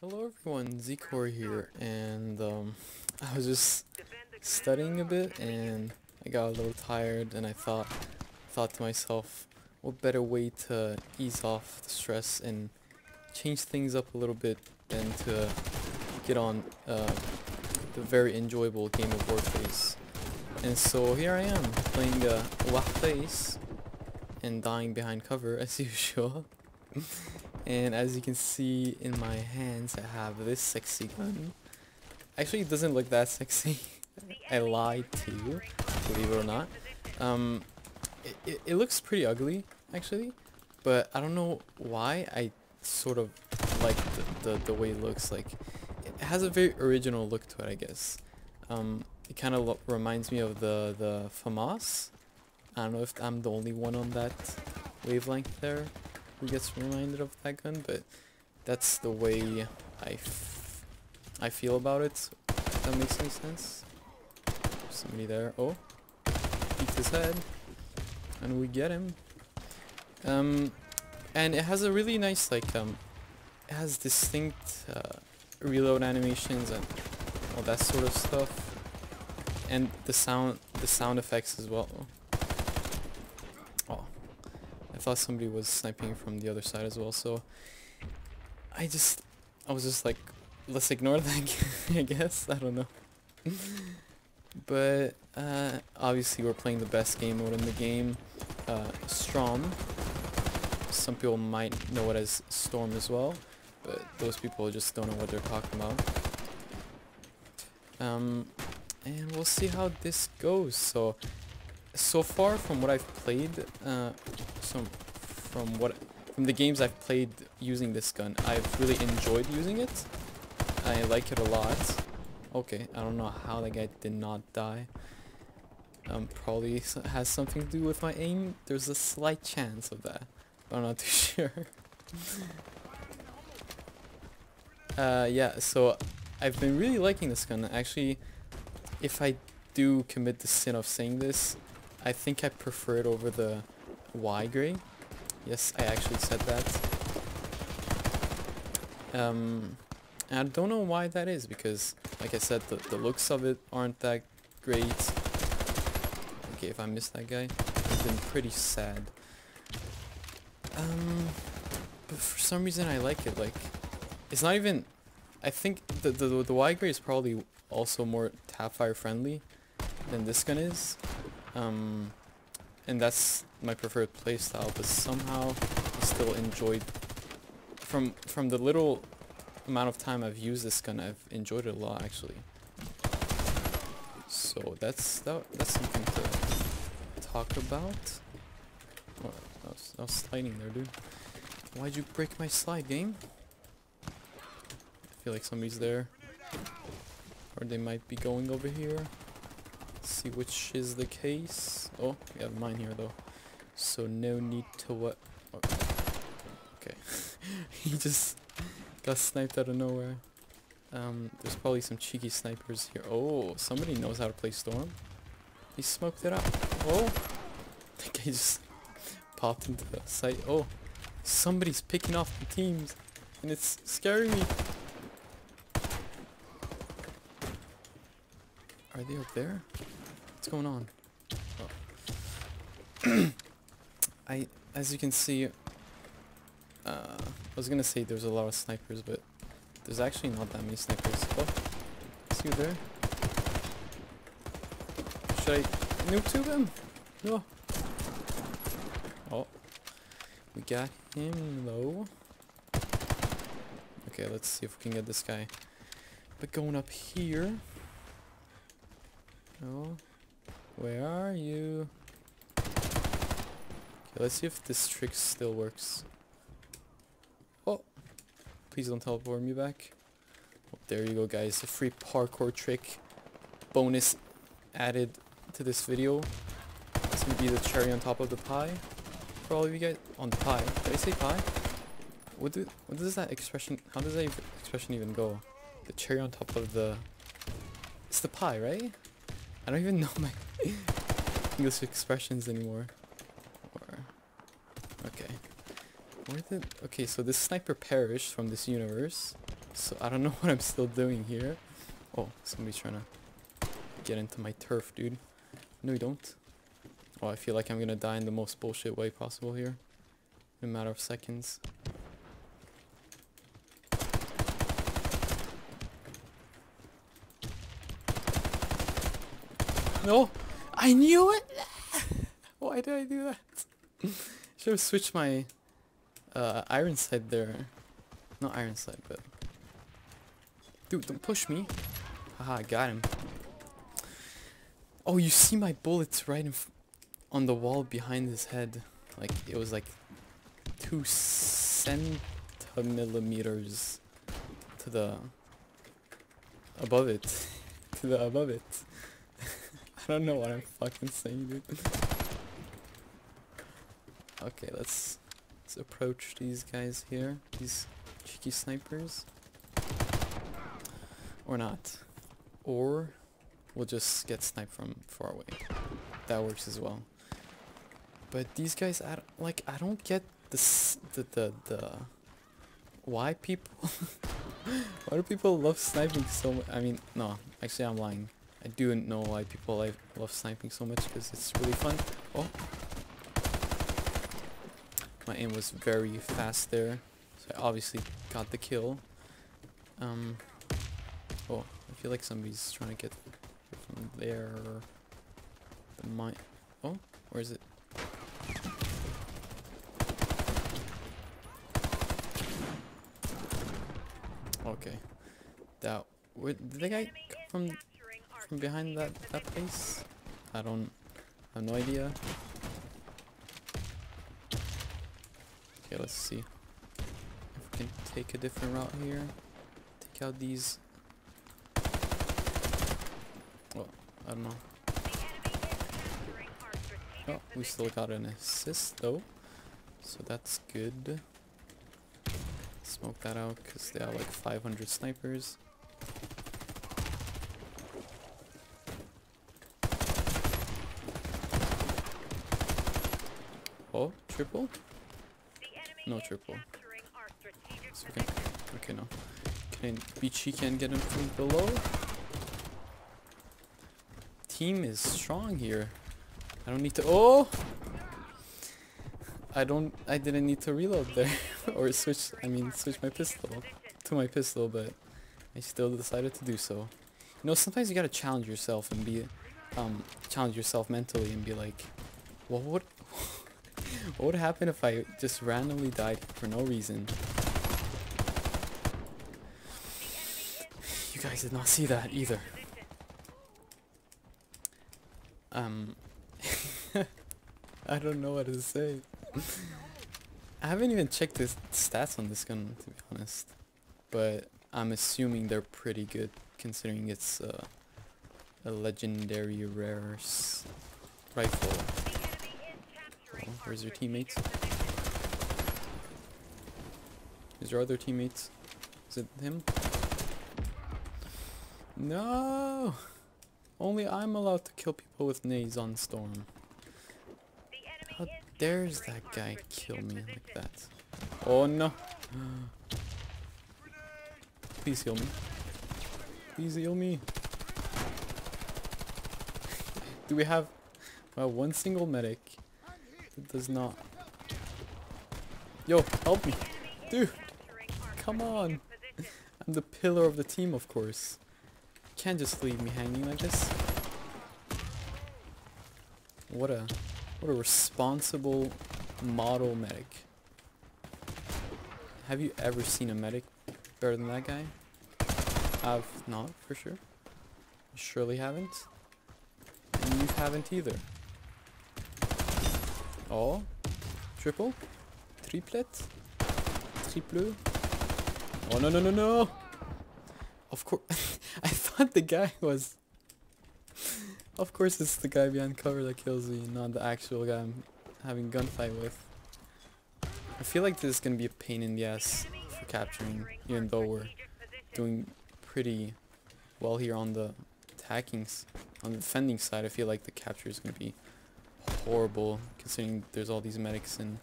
Hello everyone, Xicor here, and um, I was just studying a bit, and I got a little tired, and I thought, thought to myself, what better way to ease off the stress and change things up a little bit than to get on uh, the very enjoyable game of Warface. And so here I am, playing uh, Warface, and dying behind cover as usual. and as you can see in my hands I have this sexy gun. Actually it doesn't look that sexy. I lied to you, believe it or not. Um, it, it, it looks pretty ugly actually, but I don't know why I sort of like the, the, the way it looks like. It has a very original look to it I guess. Um, it kind of reminds me of the, the FAMAS. I don't know if I'm the only one on that wavelength there who gets reminded of that gun, but that's the way I, I feel about it, if that makes any sense. Somebody there. Oh, peeked his head, and we get him. Um, and it has a really nice, like, um, it has distinct uh, reload animations and all that sort of stuff. And the sound, the sound effects as well. Oh, I thought somebody was sniping from the other side as well, so I just, I was just like, let's ignore that, I guess, I don't know. but uh, obviously we're playing the best game mode in the game, uh, Storm. Some people might know it as Storm as well, but those people just don't know what they're talking about. Um, and we'll see how this goes. So, so far from what I've played, uh, some from what from the games I've played using this gun, I've really enjoyed using it. I like it a lot. Okay, I don't know how that guy did not die. Um, probably has something to do with my aim. There's a slight chance of that, but I'm not too sure. uh, yeah, so I've been really liking this gun. Actually, if I do commit the sin of saying this, I think I prefer it over the Y gray. Yes, I actually said that. Um, I don't know why that is because, like I said, the, the looks of it aren't that great. Okay, if I miss that guy, I've been pretty sad. Um, but for some reason I like it. Like, it's not even. I think the the the Y gray is probably also more tap fire friendly than this gun is. Um, and that's my preferred playstyle, but somehow I still enjoyed from from the little amount of time I've used this gun, I've enjoyed it a lot actually. So that's that, that's something to talk about. Oh, I was, I was sliding there, dude. Why'd you break my slide, game? I feel like somebody's there. Or they might be going over here see which is the case. Oh, we have mine here though. So no need to what? Oh. Okay. he just got sniped out of nowhere. Um, there's probably some cheeky snipers here. Oh, somebody knows how to play Storm. He smoked it up. Oh, that guy just popped into the site. Oh, somebody's picking off the teams, and it's scaring me. Are they up there? What's going on? Oh. I, as you can see, uh, I was gonna say there's a lot of snipers, but there's actually not that many snipers. Oh, see you there? Should I nuke tube him? No. Oh, we got him low. Okay, let's see if we can get this guy. But going up here. Oh, where are you? Okay, let's see if this trick still works. Oh! Please don't teleport me back. Oh, there you go guys, a free parkour trick bonus added to this video. It's gonna be the cherry on top of the pie for all of you guys. On the pie. Did I say pie? What, do, what does that expression, how does that expression even go? The cherry on top of the... It's the pie, right? I don't even know my... English expressions anymore. Or okay. Where did okay, so this sniper perished from this universe. So I don't know what I'm still doing here. Oh, somebody's trying to get into my turf, dude. No, you don't. Oh, I feel like I'm gonna die in the most bullshit way possible here. In a matter of seconds. No! I knew it! Why did I do that? Should have switched my uh, iron sight there. Not iron sight, but... Dude, don't push me. Haha, I got him. Oh, you see my bullets right on the wall behind his head. Like, it was like two centimeters to the above it. to the above it. I don't know what I'm fucking saying, dude. okay, let's let's approach these guys here. These cheeky snipers. Or not. Or we'll just get sniped from far away. That works as well. But these guys, I don't, like, I don't get this, the, the, the, why people, why do people love sniping so much? I mean, no, actually I'm lying. I do not know why people like, love sniping so much, because it's really fun. Oh. My aim was very fast there, so I obviously got the kill. Um, oh, I feel like somebody's trying to get from there. The mine. Oh, where is it? Okay. That where did the guy come from from behind that that place? I don't I have no idea. Okay, let's see. If we can take a different route here. Take out these well, I don't know. Oh, we still got an assist though. So that's good. Smoke that out because they have like 500 snipers. Oh, triple? No triple. So okay, okay, no. Can I be cheeky and get him from below? Team is strong here. I don't need to- Oh! I don't- I didn't need to reload there. or switch, I mean switch my pistol to my pistol, but I still decided to do so. You know, sometimes you gotta challenge yourself and be, um, challenge yourself mentally and be like, what would, what would happen if I just randomly died for no reason? You guys did not see that either. Um, I don't know what to say. I haven't even checked the stats on this gun, to be honest. But I'm assuming they're pretty good, considering it's uh, a legendary rare rifle. Oh, where's your teammates? Is your other teammates? Is it him? No! Only I'm allowed to kill people with nades on Storm. How dares that guy kill me like that? Oh no! Please heal me. Please heal me. Do we have well, one single medic that does not... Yo, help me! Dude! Come on! I'm the pillar of the team, of course. can't just leave me hanging like this. What a what a responsible model medic. Have you ever seen a medic better than that guy? I've not, for sure. You surely haven't. And you haven't either. Oh, triple? Triplet? Triple? Oh no no no no! Of course, I thought the guy was of course it's the guy behind cover that kills me, not the actual guy I'm having gunfight with. I feel like this is gonna be a pain in the ass for capturing, even though we're doing pretty well here on the attacking, on the defending side. I feel like the capture is gonna be horrible considering there's all these medics and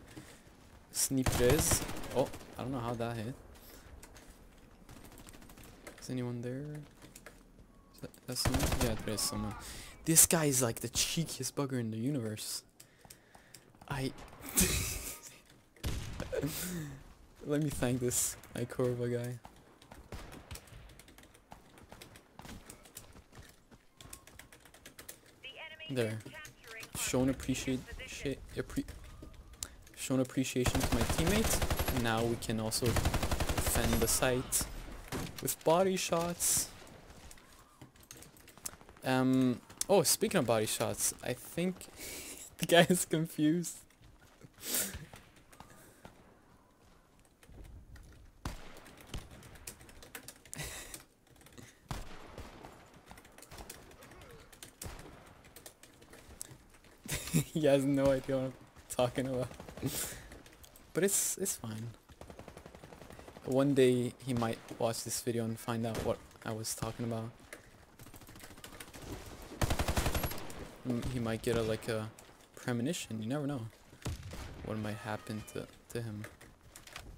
sneakers. Oh, I don't know how that hit. Is anyone there? Is that, that's someone? Yeah, there is someone. This guy is like the cheekiest bugger in the universe. I... Let me thank this Ikorva guy. There. Shown appreciate appre shown appreciation to my teammates. Now we can also defend the site with body shots. Um oh speaking of body shots, I think the guy is confused. he has no idea what I'm talking about. but it's it's fine. One day he might watch this video and find out what I was talking about. Mm, he might get a like a premonition, you never know what might happen to, to him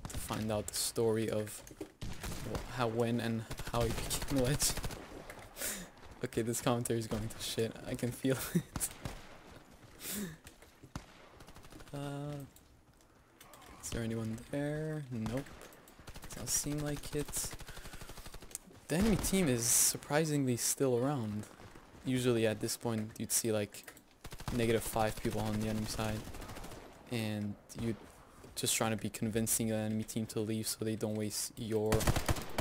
to find out the story of how when and how he became a legend. okay, this commentary is going to shit. I can feel it. Uh, is there anyone there? Nope. Doesn't seem like it. The enemy team is surprisingly still around. Usually at this point you'd see like negative five people on the enemy side. And you'd just trying to be convincing the enemy team to leave so they don't waste your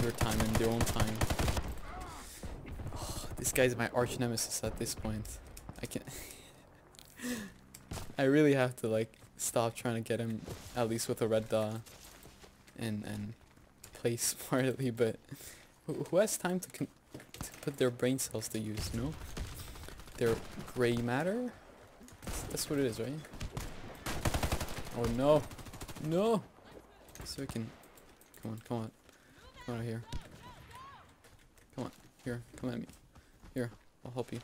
your time and their own time. Oh, this guy's my arch nemesis at this point. I can't... I really have to like stop trying to get him at least with a red dot and and play smartly but who, who has time to, to put their brain cells to use no? Their gray matter? That's, that's what it is right? Oh no. No! So we can come on come on. Come on here. Come on here come at me. Here I'll help you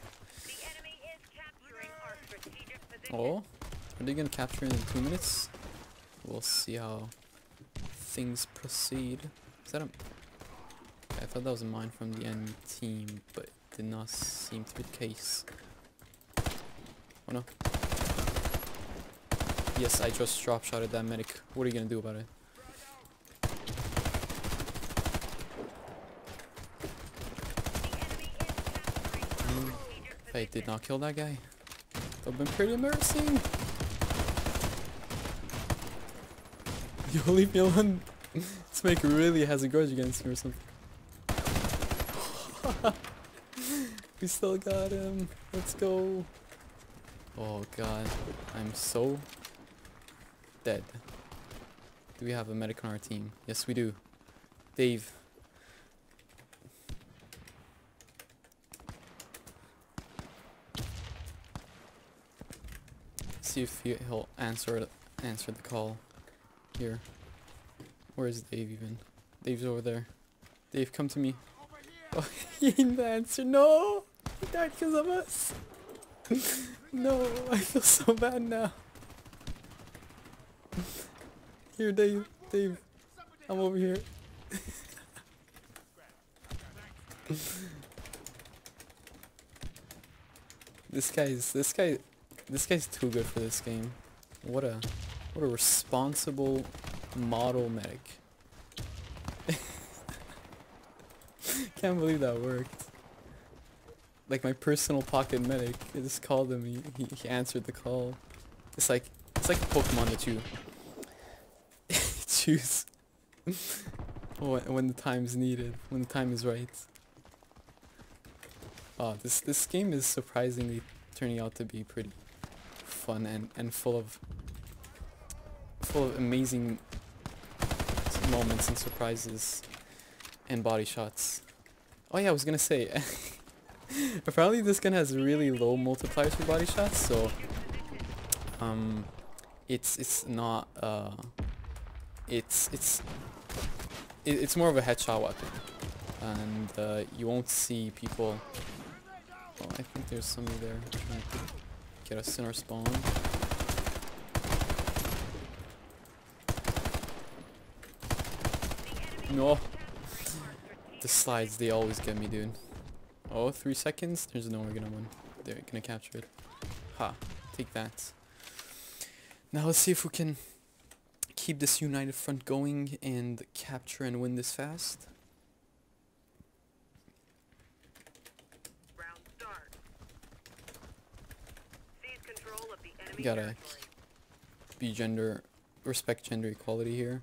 oh are they gonna capture in two minutes? We'll see how things proceed. Is that a... I thought that was a mine from the enemy team, but it did not seem to be the case. Oh no. Yes, I just drop shot at that medic. What are you gonna do about it? Mm, I did not kill that guy. Have been pretty embarrassing. You leave me alone. this make really has a grudge against me or something. we still got him. Let's go. Oh god. I'm so dead. Do we have a medic on our team? Yes we do. Dave. See if he'll answer answer the call. Here. Where is Dave even? Dave's over there. Dave, come to me. Oh, he didn't answer. No! He died because of us. no, I feel so bad now. Here, Dave. Dave. I'm over here. this guy's this guy this guy's too good for this game. What a what a responsible model medic. Can't believe that worked. Like my personal pocket medic. Just called him. He, he, answered the call. It's like it's like Pokemon that you choose when, when the time's needed, when the time is right. Oh, this this game is surprisingly turning out to be pretty fun and and full of full of amazing moments and surprises and body shots. Oh yeah, I was gonna say, apparently this gun has really low multipliers for body shots, so um, it's it's not uh, it's it's it, it's more of a headshot weapon, and uh, you won't see people. Oh, I think there's somebody there get us in our spawn. No. The slides, they always get me, dude. Oh, three seconds? There's no we're gonna win. They're gonna capture it. Ha. Take that. Now let's see if we can keep this united front going and capture and win this fast. Seize control of the enemy Gotta be gender, respect gender equality here,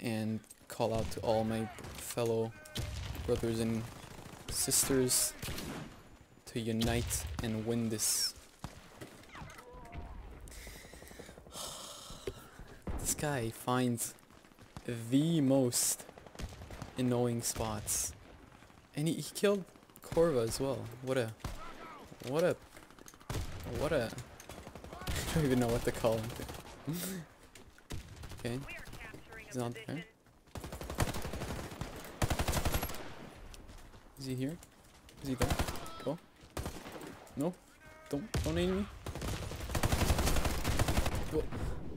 and call out to all my fellow brothers and sisters to unite and win this. This guy finds the most annoying spots, and he, he killed Corva as well. What a, what a, what a. I don't even know what to call him. okay, We are capturing He's not there. is he here? Is he there? Go. No, don't don't aim me. Go.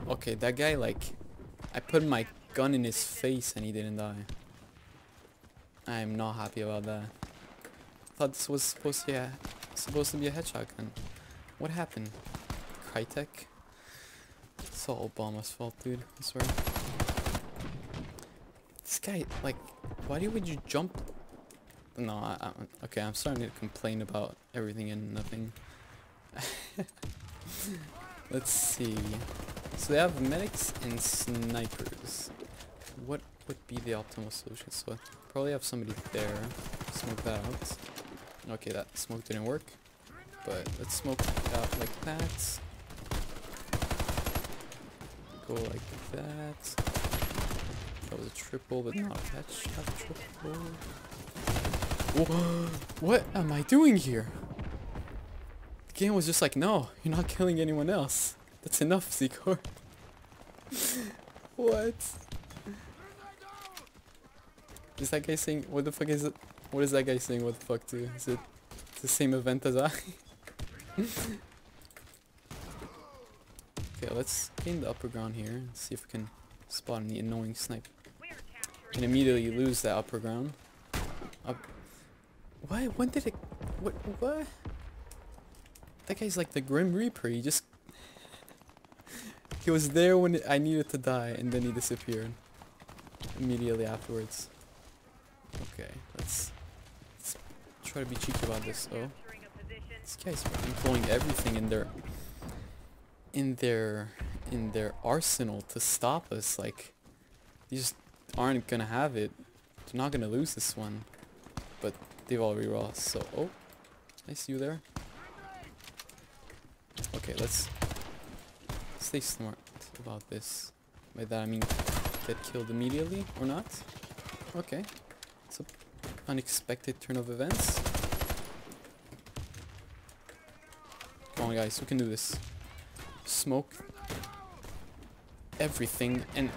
Okay, that guy like, I put my gun in his face and he didn't die. I am not happy about that. I Thought this was supposed to be a, supposed to be a headshot gun. What happened? Crytek? It's all Obama's fault, dude. I swear. This guy, like, why would you jump? No, I, I, okay, I'm starting to complain about everything and nothing. Let's see. So they have medics and snipers. What would be the optimal solution? So probably have somebody there. Smoke that out. Okay, that smoke didn't work. But let's smoke out like that. Go like that. That was a triple, but not a. Not triple. What am I doing here? The game was just like, no, you're not killing anyone else. That's enough, Xicor. what? Is that guy saying, what the fuck is it? What is that guy saying, what the fuck? Is it the same event as I? okay, let's gain the upper ground here and see if we can spot any annoying snipe. And immediately lose that upper ground. Up. Why? When did it? What? What? That guy's like the Grim Reaper. He just. he was there when I needed to die, and then he disappeared. Immediately afterwards. Okay, let's, let's try to be cheeky about this. Oh, this guy's employing everything in their, in their, in their arsenal to stop us. Like, they just aren't gonna have it. They're not gonna lose this one. But they've already lost, so oh I see you there. Okay, let's stay smart about this. By that I mean get killed immediately or not. Okay. It's a unexpected turn of events. Come on guys, we can do this. Smoke everything and a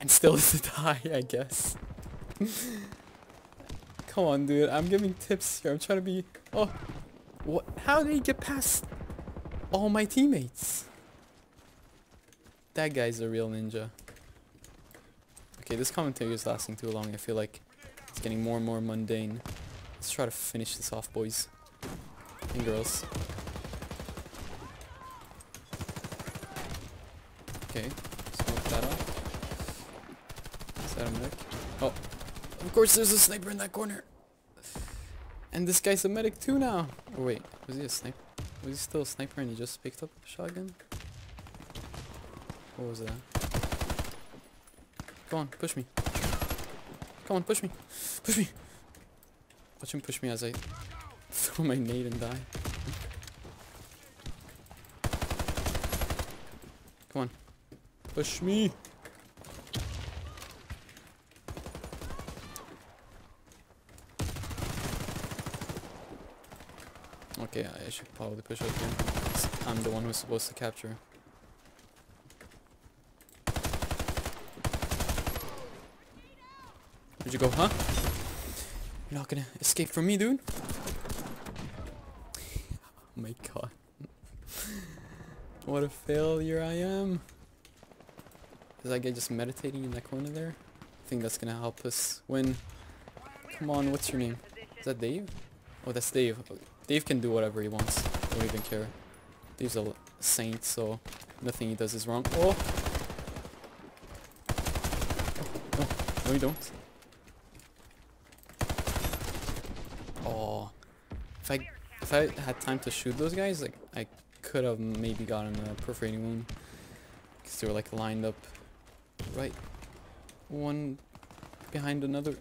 and still to die, I guess. Come on, dude. I'm giving tips here. I'm trying to be. Oh, what? How did he get past all my teammates? That guy's a real ninja. Okay, this commentary is lasting too long. I feel like it's getting more and more mundane. Let's try to finish this off, boys and girls. Okay, smoke that off. Is that a medic? Oh, of course there's a sniper in that corner. And this guy's a medic too now. Oh wait, was he a sniper? Was he still a sniper and he just picked up a shotgun? What was that? Come on, push me. Come on, push me. Push me. Watch him push me as I throw my nade and die. Come on. Push me. Okay, I should probably push up here. I'm the one who's supposed to capture. Where'd you go, huh? You're not gonna escape from me, dude? Oh my god. what a failure I am. Is that guy just meditating in that corner there? I think that's gonna help us win. Come on, what's your name? Is that Dave? Oh, that's Dave. Dave can do whatever he wants. Don't even care. Dave's a saint, so nothing he does is wrong. Oh! No, no you don't. Oh. If I if I had time to shoot those guys, like I could have maybe gotten a perforating wound. Because they were like lined up right one behind another.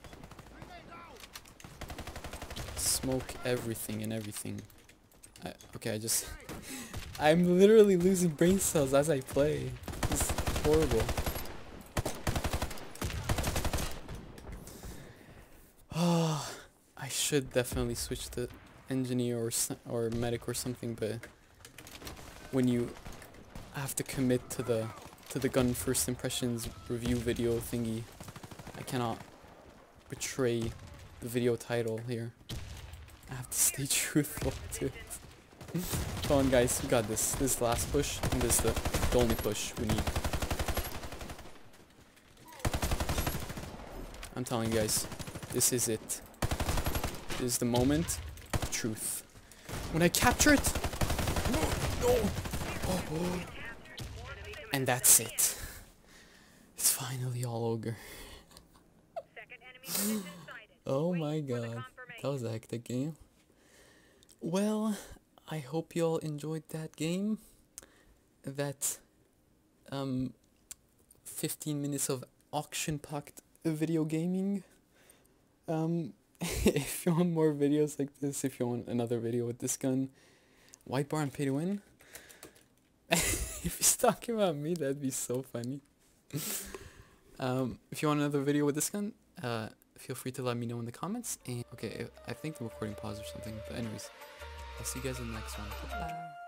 Smoke everything and everything. I, okay, I just... I'm literally losing brain cells as I play. It's horrible. Oh, I should definitely switch to engineer or or medic or something, but when you have to commit to the to the gun first impressions review video thingy, I cannot betray the video title here. I have to stay truthful to it. Come on guys, we got this. This is the last push, and this is the, the only push we need. I'm telling you guys, this is it. This is the moment. Truth. When I capture it! No! No! Oh, oh. And that's it. It's finally all over. Oh my god. That was a hectic game. Well, I hope you all enjoyed that game. That um 15 minutes of auction packed video gaming. Um if you want more videos like this, if you want another video with this gun, white bar and pay to win. if he's talking about me, that'd be so funny. um, if you want another video with this gun, uh, feel free to let me know in the comments. And okay, I think the recording paused or something. But anyways, I'll see you guys in the next one. Bye.